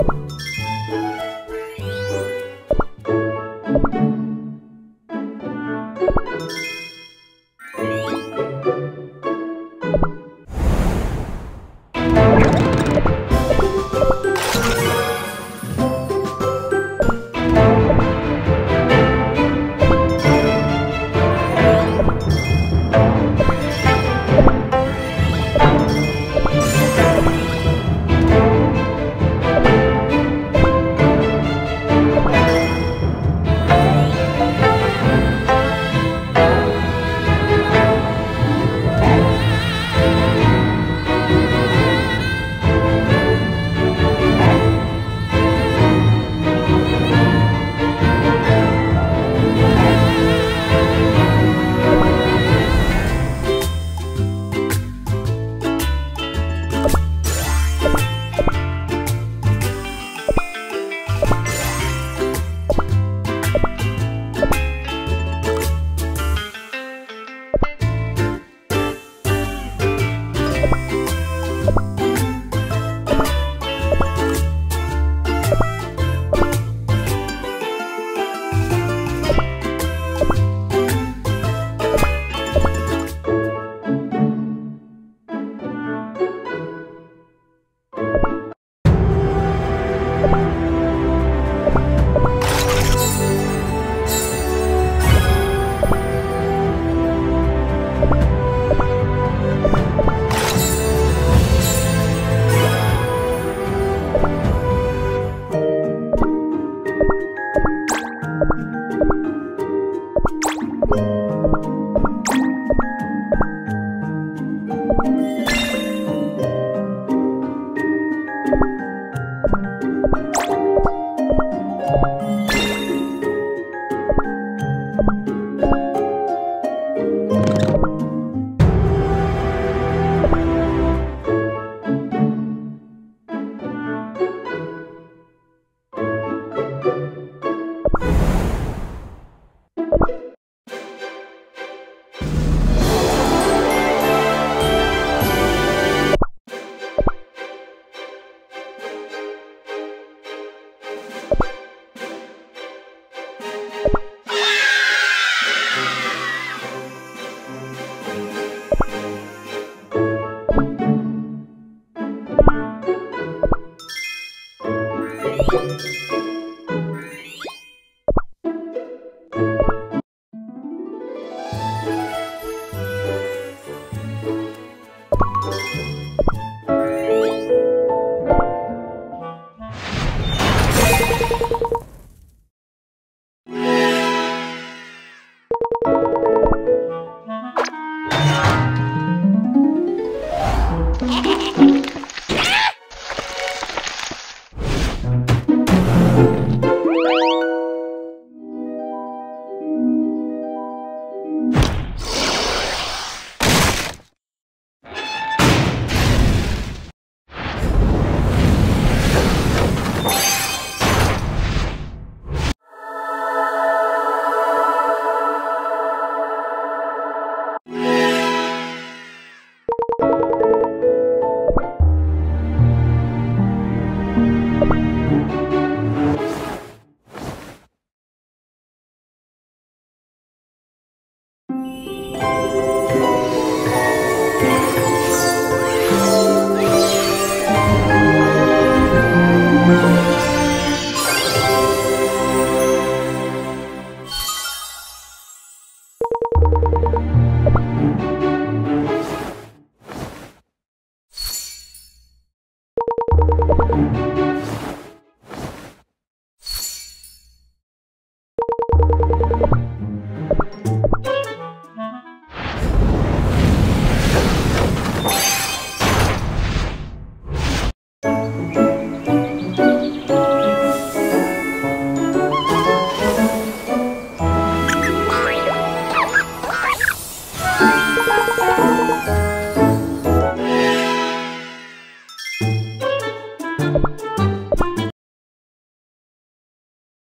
you Música